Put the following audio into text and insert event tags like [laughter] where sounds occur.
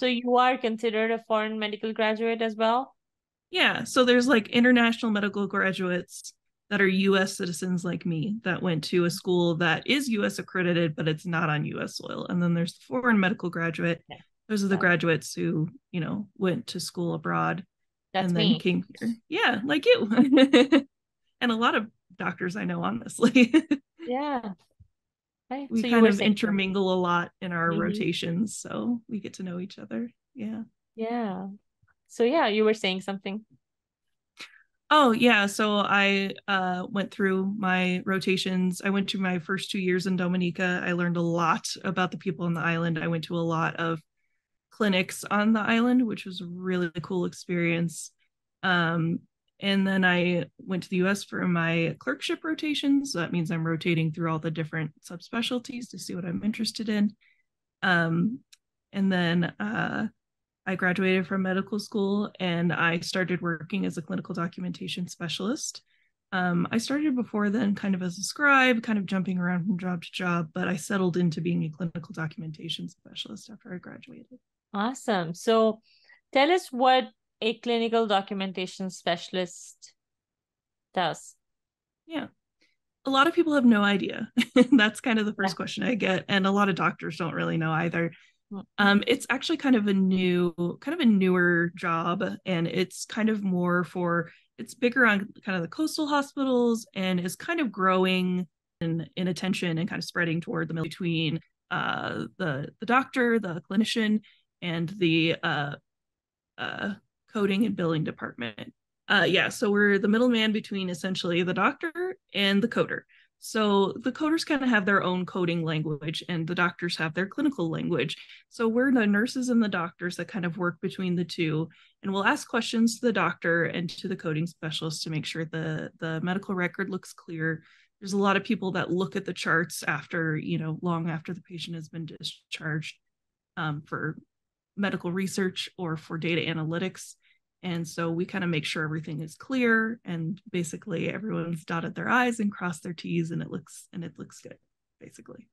so you are considered a foreign medical graduate as well? Yeah. So there's like international medical graduates that are US citizens like me that went to a school that is US accredited, but it's not on US soil. And then there's the foreign medical graduate. Yeah. Those are the graduates who, you know, went to school abroad That's and then me. came here. Yeah, like you. [laughs] and a lot of doctors I know, honestly. [laughs] yeah. Right. We so kind of intermingle a lot in our mm-hmm. rotations, so we get to know each other. Yeah. Yeah. So yeah, you were saying something. Oh yeah, so I uh, went through my rotations. I went to my first two years in Dominica. I learned a lot about the people on the island. I went to a lot of clinics on the island, which was a really cool experience. Um, and then I went to the US for my clerkship rotations. So that means I'm rotating through all the different subspecialties to see what I'm interested in. Um, and then uh, I graduated from medical school and I started working as a clinical documentation specialist. Um, I started before then kind of as a scribe, kind of jumping around from job to job, but I settled into being a clinical documentation specialist after I graduated. Awesome. So tell us what a clinical documentation specialist does. Yeah. A lot of people have no idea. [laughs] That's kind of the first yeah. question I get. And a lot of doctors don't really know either. Mm. Um, it's actually kind of a new, kind of a newer job, and it's kind of more for it's bigger on kind of the coastal hospitals and is kind of growing in, in attention and kind of spreading toward the middle between uh, the the doctor, the clinician, and the uh, uh, coding and billing department. Uh, yeah, so we're the middleman between essentially the doctor and the coder. So the coders kind of have their own coding language, and the doctors have their clinical language. So we're the nurses and the doctors that kind of work between the two, and we'll ask questions to the doctor and to the coding specialist to make sure the the medical record looks clear. There's a lot of people that look at the charts after, you know, long after the patient has been discharged um, for medical research or for data analytics. And so we kind of make sure everything is clear and basically everyone's dotted their I's and crossed their T's and it looks and it looks good, basically.